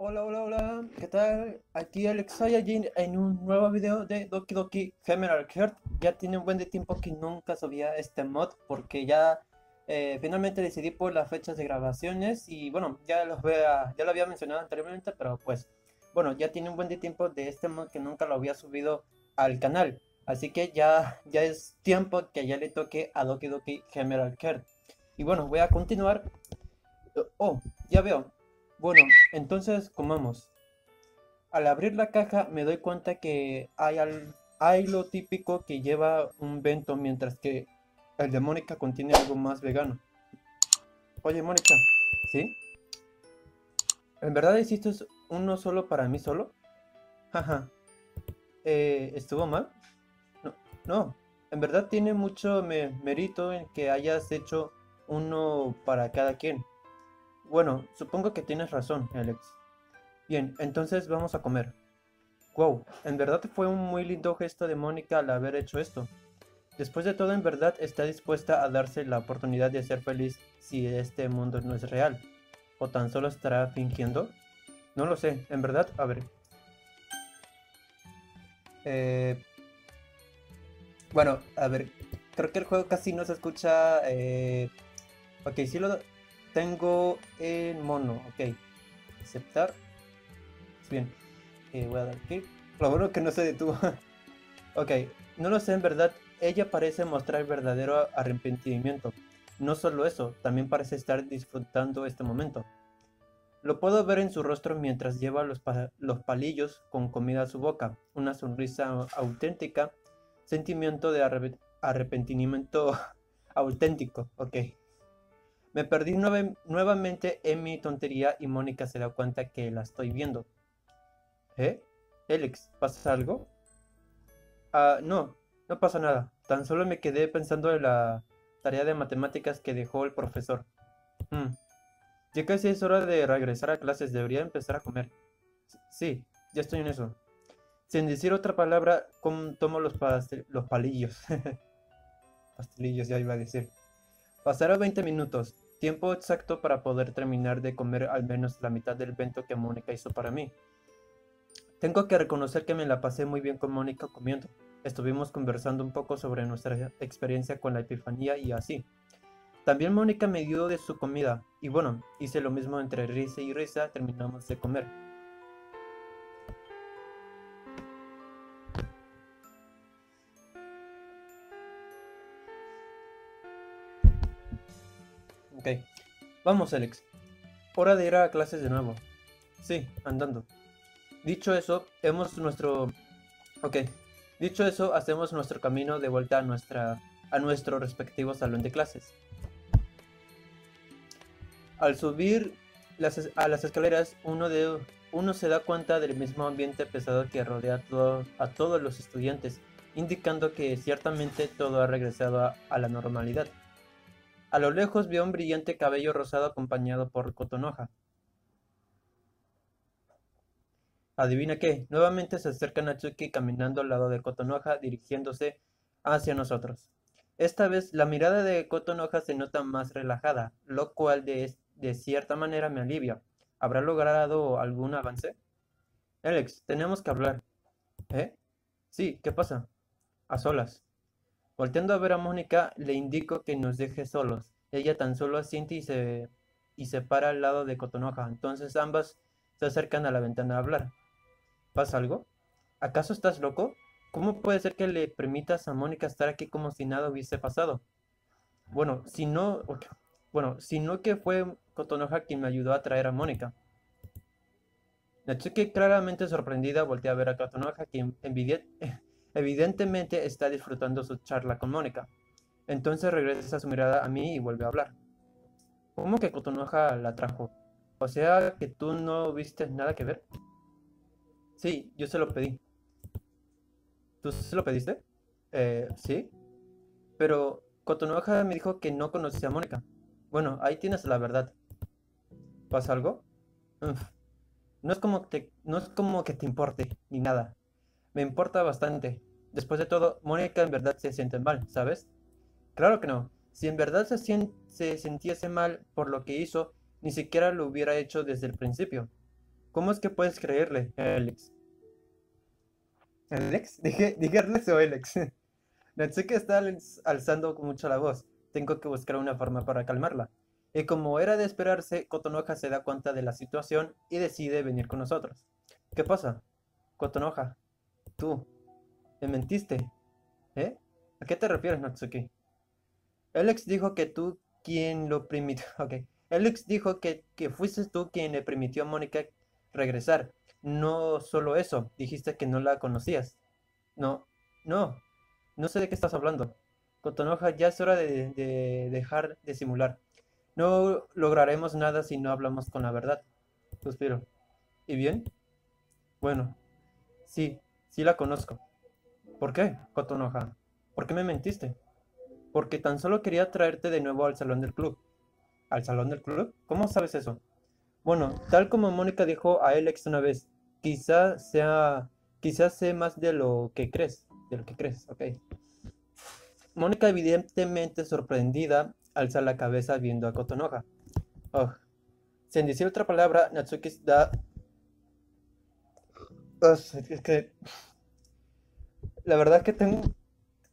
Hola, hola, hola, ¿qué tal? Aquí Alex Saiyajin en un nuevo video de Doki Doki Femeral Heart. Ya tiene un buen de tiempo que nunca subía este mod porque ya eh, finalmente decidí por las fechas de grabaciones y bueno, ya, los vea, ya lo había mencionado anteriormente, pero pues bueno, ya tiene un buen de tiempo de este mod que nunca lo había subido al canal. Así que ya, ya es tiempo que ya le toque a Doki Doki Femeral Heart. Y bueno, voy a continuar. Oh, ya veo, bueno, entonces comamos. Al abrir la caja me doy cuenta que hay, al, hay lo típico que lleva un bento mientras que el de Mónica contiene algo más vegano. Oye Mónica, ¿sí? ¿En verdad hiciste uno solo para mí solo? Jaja. Eh, ¿Estuvo mal? No, no. En verdad tiene mucho mérito en que hayas hecho uno para cada quien. Bueno, supongo que tienes razón, Alex. Bien, entonces vamos a comer. Wow, en verdad fue un muy lindo gesto de Mónica al haber hecho esto. Después de todo, en verdad está dispuesta a darse la oportunidad de ser feliz si este mundo no es real. ¿O tan solo estará fingiendo? No lo sé, en verdad, a ver. Eh... Bueno, a ver, creo que el juego casi no se escucha... Eh... Ok, sí lo, tengo en mono, ok. Aceptar. Bien. Eh, voy a dar clic. Lo bueno que no se detuvo. ok, no lo sé en verdad. Ella parece mostrar verdadero arrepentimiento. No solo eso, también parece estar disfrutando este momento. Lo puedo ver en su rostro mientras lleva los, los palillos con comida a su boca, una sonrisa auténtica, sentimiento de arrepentimiento auténtico, ok. Me perdí nuevamente en mi tontería y Mónica se da cuenta que la estoy viendo. ¿Eh? Alex, ¿pasa algo? Ah, no, no pasa nada. Tan solo me quedé pensando en la tarea de matemáticas que dejó el profesor. Hmm. Ya casi es hora de regresar a clases, debería empezar a comer. Sí, ya estoy en eso. Sin decir otra palabra, tomo los, los palillos. Pastelillos, ya iba a decir. Pasaron 20 minutos, tiempo exacto para poder terminar de comer al menos la mitad del bento que Mónica hizo para mí. Tengo que reconocer que me la pasé muy bien con Mónica comiendo. Estuvimos conversando un poco sobre nuestra experiencia con la epifanía y así. También Mónica me dio de su comida, y bueno, hice lo mismo entre risa y risa, terminamos de comer. Ok. Vamos, Alex. Hora de ir a clases de nuevo. Sí, andando. Dicho eso, hemos nuestro... Ok. Dicho eso, hacemos nuestro camino de vuelta a, nuestra... a nuestro respectivo salón de clases. Al subir a las escaleras, uno, de... uno se da cuenta del mismo ambiente pesado que rodea a, todos los estudiantes, indicando que ciertamente todo ha regresado a la normalidad. A lo lejos vio un brillante cabello rosado acompañado por Cotonoja. Adivina qué, nuevamente se acerca Natsuki caminando al lado de Cotonoja dirigiéndose hacia nosotros. Esta vez la mirada de Cotonoja se nota más relajada, lo cual de, de cierta manera me alivia. ¿Habrá logrado algún avance? Alex, tenemos que hablar. ¿Eh? Sí, ¿qué pasa? A solas. Volteando a ver a Mónica, le indico que nos deje solos. Ella tan solo asiente y se, y se para al lado de Cotonoja. Entonces ambas se acercan a la ventana a hablar. ¿Pasa algo? ¿Acaso estás loco? ¿Cómo puede ser que le permitas a Mónica estar aquí como si nada hubiese pasado? Bueno, si no... Bueno, si no que fue Cotonoja quien me ayudó a traer a Mónica. Natsuki claramente sorprendida voltea a ver a Cotonoja quien envidia, Evidentemente está disfrutando su charla con Mónica. Entonces regresa su mirada a mí y vuelve a hablar. ¿Cómo que Cotonoja la trajo? O sea que tú no viste nada que ver. Sí, yo se lo pedí. ¿Tú se lo pediste? Eh, sí. Pero Cotonoja me dijo que no conocía a Mónica. Bueno, ahí tienes la verdad. ¿Pasa algo? No es como te, no es como que te importe, ni nada. Me importa bastante. Después de todo, Mónica en verdad se siente mal, ¿sabes? Claro que no. Si en verdad se, se sintiese mal por lo que hizo, ni siquiera lo hubiera hecho desde el principio. ¿Cómo es que puedes creerle, Alex? ¿Alex? ¿Dije, dije Alex o Alex? Natsuki está alzando mucho la voz. Tengo que buscar una forma para calmarla. Y como era de esperarse, Kotonoha se da cuenta de la situación y decide venir con nosotros. ¿Qué pasa? Kotonoha, tú, me mentiste. ¿Eh? ¿A qué te refieres, Natsuki? Alex dijo que tú quien lo permitió. Ok. Alex dijo que, que fuiste tú quien le permitió a Mónica regresar. No solo eso, dijiste que no la conocías. No, no, no sé de qué estás hablando. Kotonoha, ya es hora de dejar de simular. No lograremos nada si no hablamos con la verdad. Suspiro. ¿Y bien? Bueno, sí, sí la conozco. ¿Por qué, Kotonoha? ¿Por qué me mentiste? Porque tan solo quería traerte de nuevo al salón del club. ¿Al salón del club? ¿Cómo sabes eso? Bueno, tal como Mónica dijo a Alex una vez, quizá sea, quizás sé más de lo que crees, de lo que crees, ok. Mónica evidentemente sorprendida alza la cabeza viendo a Kotonoha. Oh. Sin decir otra palabra, Natsuki da... Oh, es que... La verdad que tengo...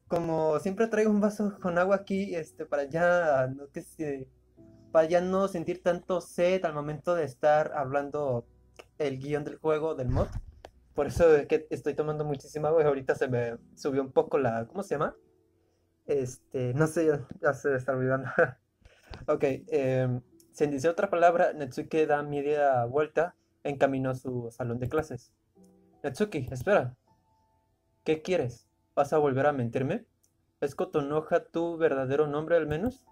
Como siempre traigo un vaso con agua aquí, este, para ya... No, que se, para ya no sentir tanto sed al momento de estar hablando el guion del juego, del mod. Por eso es que estoy tomando muchísima agua y ahorita se me subió un poco la... ¿Cómo se llama? Este, no sé, ya, se está olvidando. ok, eh, sin decir otra palabra, Natsuki da media vuelta en camino a su salón de clases. Natsuki, espera. ¿Qué quieres? ¿Vas a volver a mentirme? ¿Es Kotonoha tu verdadero nombre al menos?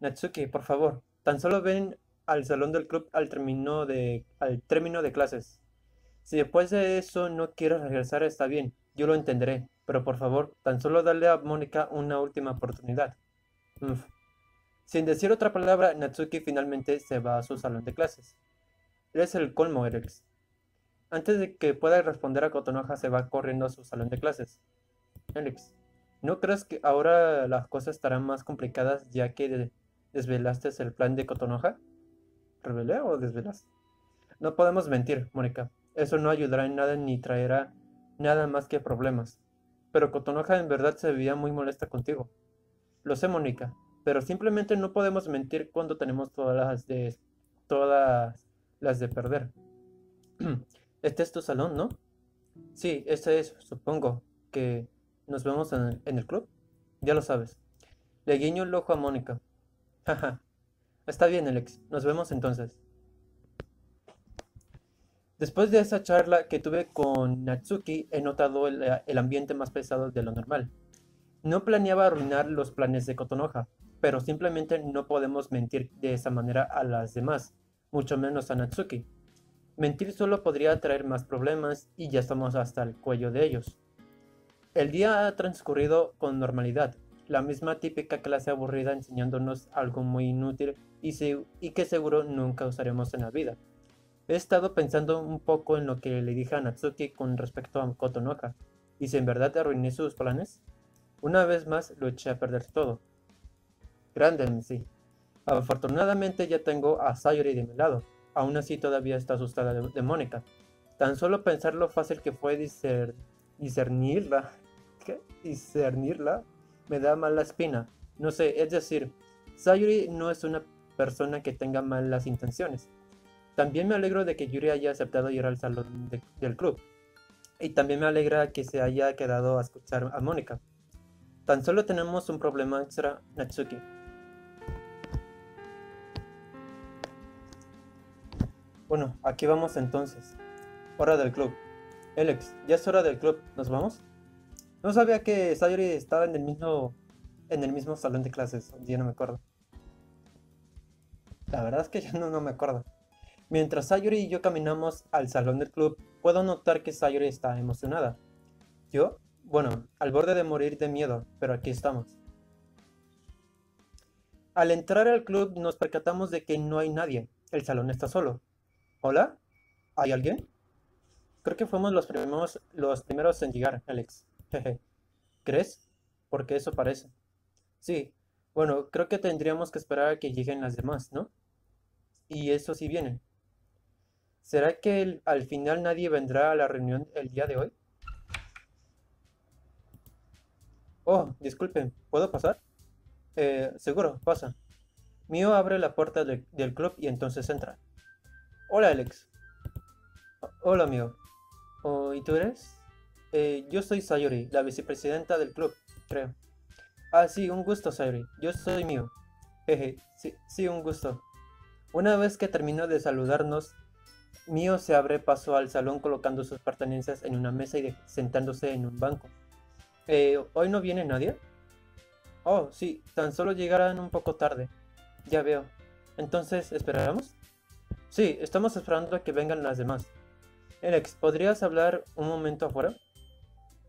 Natsuki, por favor, tan solo ven al salón del club al término de, al término de clases. Si después de eso no quieres regresar está bien, yo lo entenderé. Pero por favor, tan solo dale a Mónica una última oportunidad. Sin decir otra palabra, Natsuki finalmente se va a su salón de clases. Eres el colmo, Alex. Antes de que pueda responder a Kotonoha, se va corriendo a su salón de clases. Alex, ¿no crees que ahora las cosas estarán más complicadas ya que desvelaste el plan de Kotonoha? ¿Revelé o desvelaste? No podemos mentir, Mónica. Eso no ayudará en nada ni traerá nada más que problemas. Pero Kotonoha en verdad se veía muy molesta contigo. Lo sé, Mónica, pero simplemente no podemos mentir cuando tenemos todas las de todas las de perder. Este es tu salón, ¿no? Sí, este es, supongo, que nos vemos en el, club. Ya lo sabes. Le guiño el ojo a Mónica. Jaja. Está bien, Alex. Nos vemos entonces. Después de esa charla que tuve con Natsuki, he notado el, ambiente más pesado de lo normal. No planeaba arruinar los planes de Kotonoha, pero simplemente no podemos mentir de esa manera a las demás, mucho menos a Natsuki. Mentir solo podría traer más problemas y ya estamos hasta el cuello de ellos. El día ha transcurrido con normalidad, la misma típica clase aburrida enseñándonos algo muy inútil y, que seguro nunca usaremos en la vida. He estado pensando un poco en lo que le dije a Natsuki con respecto a Kotonoha, y si en verdad arruiné sus planes. Una vez más lo eché a perder todo. Grande en sí. Afortunadamente ya tengo a Sayori de mi lado. Aún así todavía está asustada de, Mónica. Tan solo pensar lo fácil que fue discernirla. ¿Qué? Discernirla me da mala espina. No sé, es decir, Sayori no es una persona que tenga malas intenciones. También me alegro de que Yuri haya aceptado ir al salón del club. Y también me alegra que se haya quedado a escuchar a Mónica. Tan solo tenemos un problema extra, Natsuki. Bueno, aquí vamos entonces. Hora del club. Alex, ya es hora del club. ¿Nos vamos? No sabía que Sayori estaba en el mismo en el mismo salón de clases. Ya no me acuerdo. La verdad es que ya no, no me acuerdo. Mientras Sayori y yo caminamos al salón del club, puedo notar que Sayori está emocionada. ¿Yo? Bueno, al borde de morir de miedo, pero aquí estamos. Al entrar al club nos percatamos de que no hay nadie. El salón está solo. ¿Hola? ¿Hay alguien? Creo que fuimos los primeros, los primeros en llegar, Alex. Jeje. ¿Crees? Porque eso parece. Sí, Bueno, creo que tendríamos que esperar a que lleguen las demás, ¿no? Y eso sí vienen. ¿Será que al final nadie vendrá a la reunión el día de hoy? Oh, disculpen, ¿puedo pasar? Eh, seguro, pasa. Mio abre la puerta de- del club y entonces entra. Hola, Alex. Hola, Mio. Oh, ¿y tú eres? Eh, yo soy Sayori, la vicepresidenta del club, creo. Ah, sí, un gusto, Sayori. Yo soy Mio. Jeje, sí, sí, un gusto. Una vez que terminó de saludarnos, Mio se abre paso al salón colocando sus pertenencias en una mesa y sentándose en un banco. Eh, ¿hoy no viene nadie? Oh, sí, tan solo llegarán un poco tarde. Ya veo. Entonces, ¿esperamos? Sí, estamos esperando a que vengan las demás. Alex, ¿podrías hablar un momento afuera?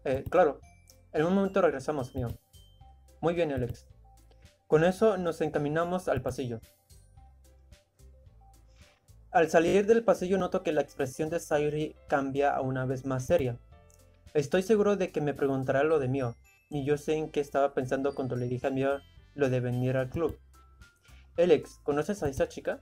Eh, claro. En un momento regresamos, mío. Muy bien, Alex. Con eso nos encaminamos al pasillo. Al salir del pasillo noto que la expresión de Sayuri cambia a una vez más seria. Estoy seguro de que me preguntará lo de Mio, y yo sé en qué estaba pensando cuando le dije a Mio lo de venir al club. Alex, ¿conoces a esa chica?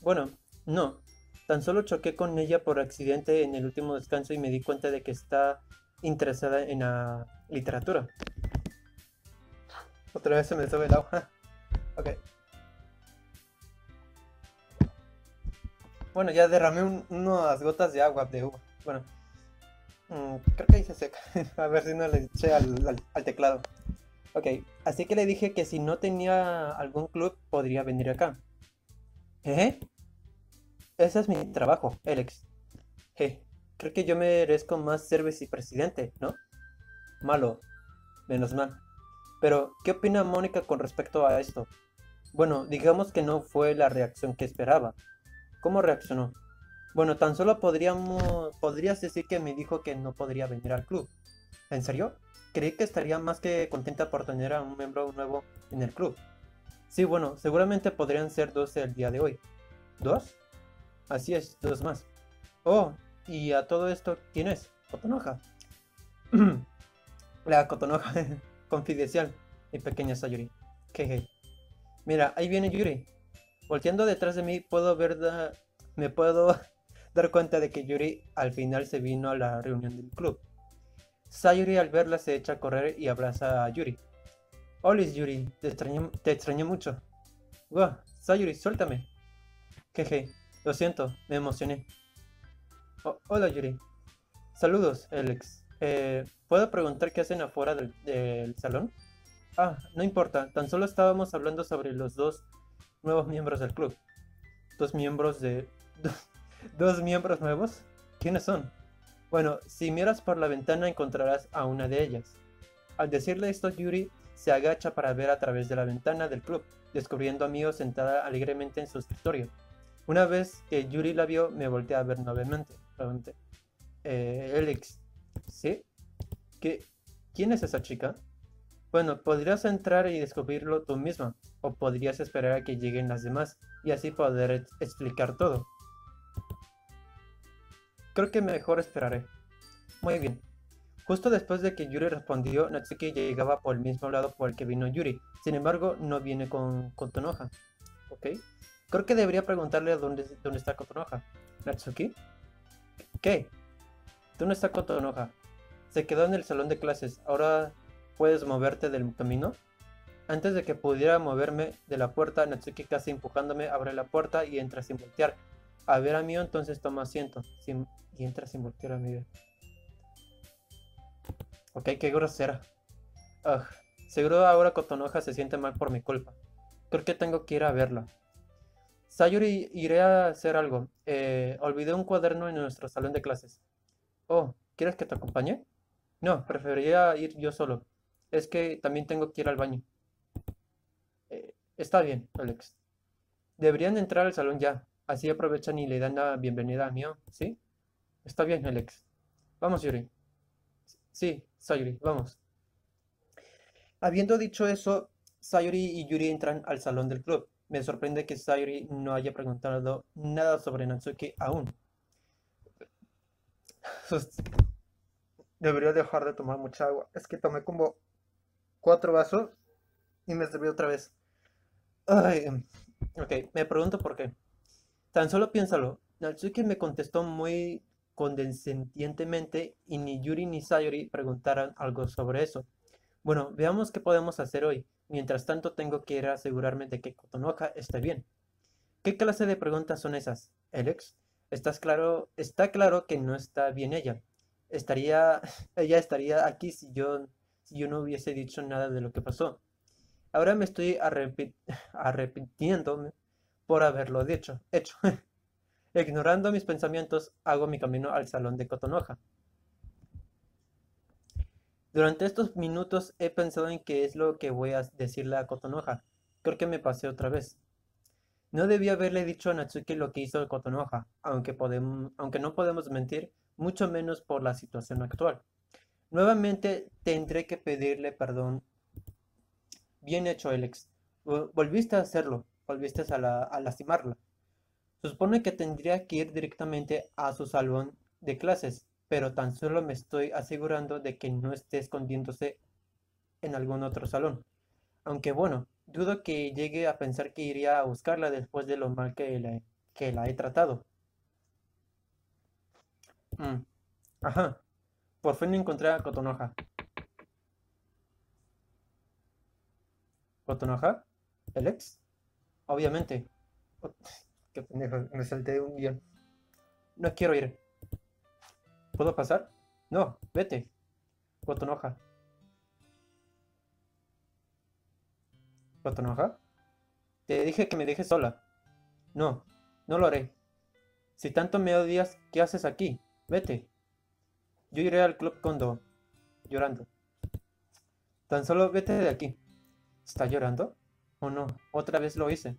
Bueno, no. Tan solo choqué con ella por accidente en el último descanso y me di cuenta de que está interesada en la literatura. Otra vez se me sube el agua. ok. Bueno, ya derramé un- unas gotas de agua de uva. Bueno, mm, creo que ahí se seca. A ver si no le eché al- al teclado. Ok, así que le dije que si no tenía algún club podría venir acá. ¿Eh? Ese es mi trabajo, Alex. Creo que yo merezco más ser vicepresidente, ¿no? Malo, menos mal. Pero, ¿qué opina Mónica con respecto a esto? Bueno, digamos que no fue la reacción que esperaba. ¿Cómo reaccionó? Bueno, tan solo podríamos, podrías decir que me dijo que no podría venir al club. ¿En serio? Creí que estaría más que contenta por tener a un miembro nuevo en el club. Sí, bueno, seguramente podrían ser dos el día de hoy. ¿Dos? Así es, dos más. Oh, y a todo esto, ¿quién es? Cotonoja. La cotonoja confidencial, mi pequeña Sayuri. Jeje. Mira, ahí viene Yuri. Volteando detrás de mí, puedo ver. da- Me puedo dar cuenta de que Yuri al final se vino a la reunión del club. Sayuri al verla se echa a correr y abraza a Yuri. Olis, Yuri, te extrañé, te extrañé mucho. Guau, Sayuri, suéltame. Jeje, lo siento, me emocioné. Hola, Yuri. Saludos, Alex. Eh, ¿puedo preguntar qué hacen afuera del, del salón? Ah, no importa, tan solo estábamos hablando sobre los dos nuevos miembros del club. ¿Dos miembros de... ¿Dos miembros nuevos? ¿Quiénes son? Bueno, si miras por la ventana encontrarás a una de ellas. Al decirle esto, Yuri se agacha para ver a través de la ventana del club, descubriendo a Mio sentada alegremente en su escritorio. Una vez que Yuri la vio, me volteé a ver nuevamente. Pregunté, eh, Alex, ¿sí? ¿Qué? ¿Quién es esa chica? Bueno, podrías entrar y descubrirlo tú misma, o podrías esperar a que lleguen las demás y así poder ex- explicar todo. Creo que mejor esperaré. Muy bien. Justo después de que Yuri respondió, Natsuki llegaba por el mismo lado por el que vino Yuri. Sin embargo, no viene con Kotonoha. ¿Ok? Creo que debería preguntarle dónde, dónde está Kotonoha. ¿Natsuki? ¿Qué? ¿Dónde está Kotonoha? Se quedó en el salón de clases. ¿Ahora puedes moverte del camino? Antes de que pudiera moverme de la puerta, Natsuki casi empujándome abre la puerta y entra sin voltear. A ver a mí, entonces toma asiento. Y entra sin voltear a mí. Ok, qué grosera. Ugh, seguro ahora Kotonoha se siente mal por mi culpa. Creo que tengo que ir a verla. Sayuri, iré a hacer algo. Eh, olvidé un cuaderno en nuestro salón de clases. Oh, ¿quieres que te acompañe? No, preferiría ir yo solo. Es que también tengo que ir al baño. Eh, está bien, Alex. Deberían entrar al salón ya. Así aprovechan y le dan la bienvenida a ¿sí? Está bien, Alex. Vamos, Yuri. Sí, Sayuri, vamos. Habiendo dicho eso, Sayuri y Yuri entran al salón del club. Me sorprende que Sayuri no haya preguntado nada sobre Natsuki aún. Debería dejar de tomar mucha agua. Es que tomé como cuatro vasos Y me sirvió otra vez. Ay, ok, me pregunto por qué. Tan solo piénsalo. Natsuki me contestó muy condescendientemente y ni Yuri ni Sayori preguntaran algo sobre eso. Bueno, veamos qué podemos hacer hoy. Mientras tanto tengo que ir a asegurarme de que Kotonoha esté bien. ¿Qué clase de preguntas son esas, Alex? ¿Estás claro? Está claro que no está bien ella. Estaría, ella estaría aquí si yo, si yo no hubiese dicho nada de lo que pasó. Ahora me estoy arrepintiendo por haberlo dicho, hecho. Ignorando mis pensamientos, hago mi camino al salón de Cotonoja. Durante estos minutos he pensado en qué es lo que voy a decirle a Cotonoja. Creo que me pasé otra vez. No debía haberle dicho a Natsuki lo que hizo Cotonoja, aunque, aunque no podemos mentir, mucho menos por la situación actual. Nuevamente tendré que pedirle perdón. Bien hecho, Alex. Volviste a hacerlo, volviste a lastimarla. Supone que tendría que ir directamente a su salón de clases, pero tan solo me estoy asegurando de que no esté escondiéndose en algún otro salón. Aunque bueno, dudo que llegue a pensar que iría a buscarla después de lo mal que la, que la he tratado. Mm, Ajá. Por fin encontré a Cotonoja. ¿Cotonoja? ¿El ex? Obviamente. Qué pendejo, me salté un guion. No quiero ir. ¿Puedo pasar? No, vete. Cotonoja. ¿Cotonoja? Te dije que me dejes sola. No, no lo haré. Si tanto me odias, ¿qué haces aquí? Vete. Yo iré al club Kondo. Llorando. Tan solo vete de aquí. ¿Está llorando? ¿O no? Otra vez lo hice.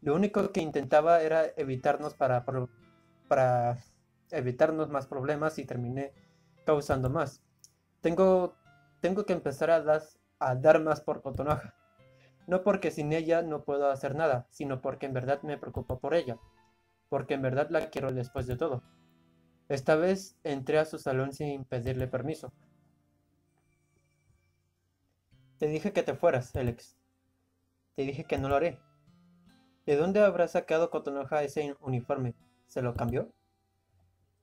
Lo único que intentaba era evitarnos para, para evitarnos más problemas y terminé causando más. Tengo, tengo que empezar a, dar más por Cotonoja. No porque sin ella no puedo hacer nada, sino porque en verdad me preocupo por ella. Porque en verdad la quiero después de todo. Esta vez entré a su salón sin pedirle permiso. Te dije que te fueras, Alex. Te dije que no lo haré. ¿De dónde habrá sacado Cotonoja ese uniforme? ¿Se lo cambió?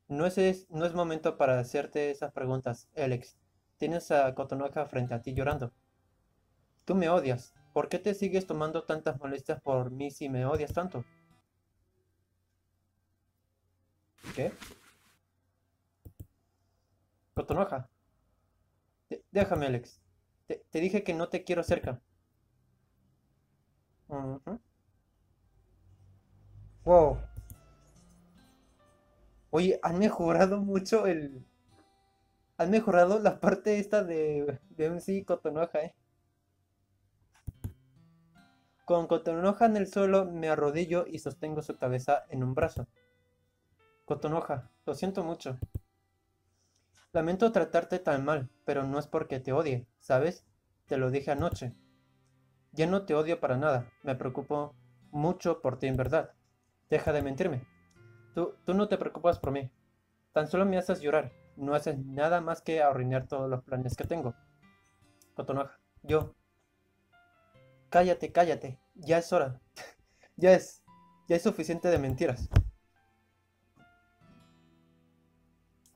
No es, no es momento para hacerte esas preguntas, Alex. Tienes a Cotonoja frente a ti llorando. Tú me odias. ¿Por qué te sigues tomando tantas molestias por mí si me odias tanto? ¿Qué? Cotonoja. déjame, Alex. Te, dije que no te quiero cerca. Wow. Oye, han mejorado mucho el... Han mejorado la parte esta de, de MC Cotonoja, eh. Con Cotonoja en el suelo me arrodillo y sostengo su cabeza en un brazo. Cotonoja, lo siento mucho. Lamento tratarte tan mal, pero no es porque te odie, ¿sabes? Te lo dije anoche. Ya no te odio para nada, me preocupo mucho por ti en verdad. Deja de mentirme. Tú, tú no te preocupas por mí. Tan solo me haces llorar. No haces nada más que arruinar todos los planes que tengo. Cotonoja, yo. Cállate, cállate. Ya es hora. ya es. Ya es suficiente de mentiras.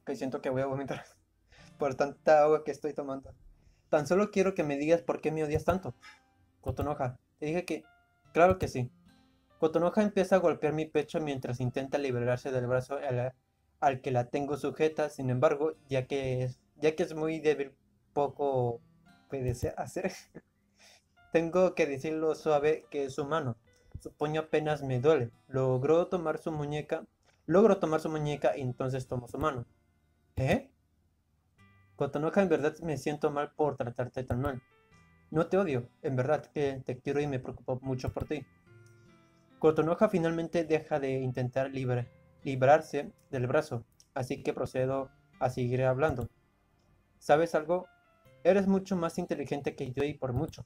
Ok, siento que voy a vomitar. Por tanta agua que estoy tomando. Tan solo quiero que me digas por qué me odias tanto. Cotonoja, te dije que... Claro que sí. Cotonoja empieza a golpear mi pecho mientras intenta liberarse del brazo al, que la tengo sujeta, sin embargo, ya que es, ya que es muy débil, poco puede hacer. tengo que decirlo suave que es humano. Su puño apenas me duele. Logró tomar su muñeca. Logro tomar su muñeca y entonces tomo su mano. ¿Eh? Cotonoja, en verdad me siento mal por tratarte tan mal. No te odio, en verdad que te quiero y me preocupo mucho por ti. Cotonoja finalmente deja de intentar librarse del brazo, así que procedo a seguir hablando. ¿Sabes algo? Eres mucho más inteligente que yo y por mucho.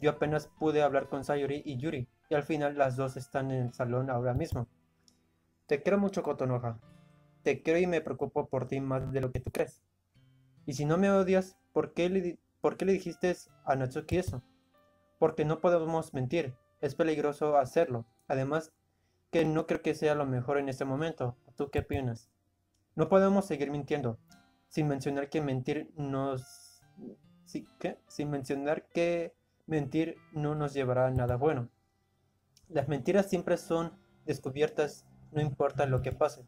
Yo apenas pude hablar con Sayori y Yuri, y al final las dos están en el salón ahora mismo. Te quiero mucho, Cotonoja. Te quiero y me preocupo por ti más de lo que tú crees. Y si no me odias, ¿por qué le, por qué le dijiste a Natsuki eso? porque no podemos mentir, es peligroso hacerlo. Además, que no creo que sea lo mejor en este momento. ¿Tú qué opinas? No podemos seguir mintiendo, sin mencionar que mentir nos... ¿Sí? Sin mencionar que mentir no nos llevará a nada bueno. Las mentiras siempre son descubiertas, no importa lo que pase.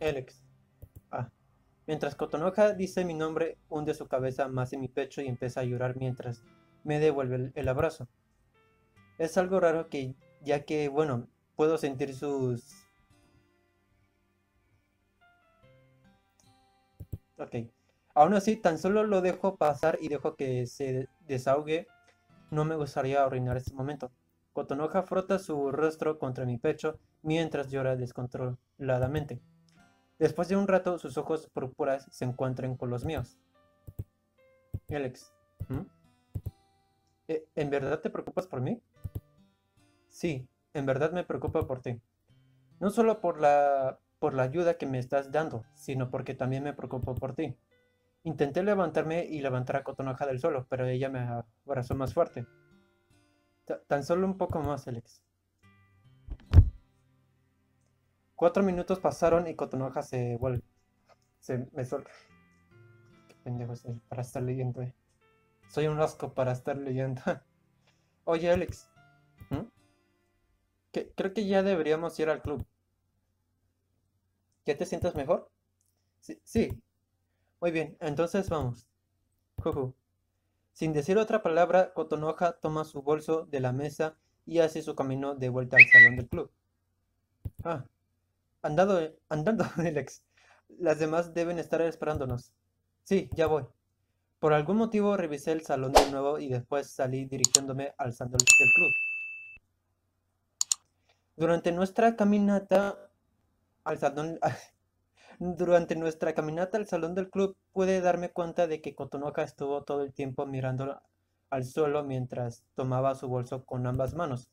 Alex. Ah. Mientras Cotonoja dice mi nombre, hunde su cabeza más en mi pecho y empieza a llorar mientras me devuelve el, abrazo. Es algo raro que, ya que, bueno, puedo sentir sus... Ok. Aún así, tan solo lo dejo pasar y dejo que se desahogue. No me gustaría arruinar este momento. Cotonoja frota su rostro contra mi pecho mientras llora descontroladamente. Después de un rato, sus ojos púrpuras se encuentran con los míos. Alex, ¿E, ¿en verdad te preocupas por mí? Sí, en verdad me preocupa por ti. No solo por la, por la ayuda que me estás dando, sino porque también me preocupo por ti. Intenté levantarme y levantar a Cotonoja del suelo, pero ella me abrazó más fuerte. tan solo un poco más, Alex. Cuatro minutos pasaron y Cotonoja se vuelve. Se me suelta. Qué pendejo soy para estar leyendo, eh. Soy un asco para estar leyendo. Oye, Alex. Creo que ya deberíamos ir al club. ¿Ya te sientes mejor? Sí. Muy bien, entonces vamos. Juju. Sin decir otra palabra, Cotonoja toma su bolso de la mesa y hace su camino de vuelta al salón del club. Ah, Andando, andando, Alex. Las demás deben estar esperándonos. Sí, ya voy. Por algún motivo revisé el salón de nuevo y después salí dirigiéndome al salón del club. Durante nuestra caminata al salón... Durante nuestra caminata al salón del club pude darme cuenta de que Cotonoca estuvo todo el tiempo mirando al suelo mientras tomaba su bolso con ambas manos.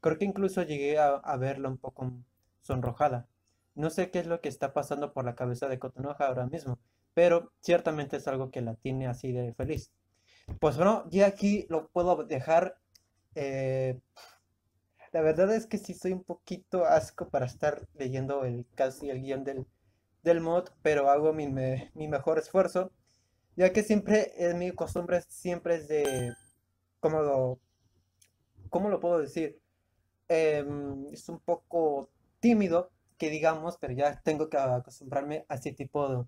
Creo que incluso llegué a, verla un poco sonrojada. No sé qué es lo que está pasando por la cabeza de Cotonoja ahora mismo, pero ciertamente es algo que la tiene así de feliz. Pues bueno, ya aquí lo puedo dejar. Eh, la verdad es que sí soy un poquito asco para estar leyendo el casi el guion del, del mod, pero hago mi, mi mejor esfuerzo, ya que siempre es mi costumbre, siempre es de, ¿cómo lo, cómo lo puedo decir? Em, es un poco tímido, que digamos, pero ya tengo que acostumbrarme a ese tipo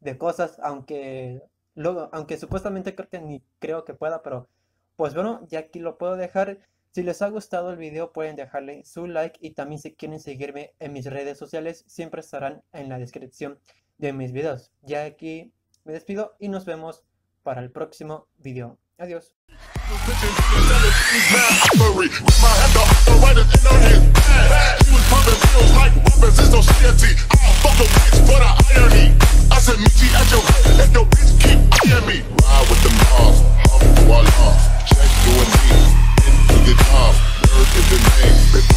de, cosas, aunque, luego, aunque supuestamente creo que ni creo que pueda, pero pues bueno, ya aquí lo puedo dejar. Si les ha gustado el video pueden dejarle su like y también si quieren seguirme en mis redes sociales siempre estarán en la descripción de mis videos. Ya aquí me despido y nos vemos para el próximo video. Adiós. to your the name.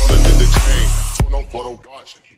Running in the chain.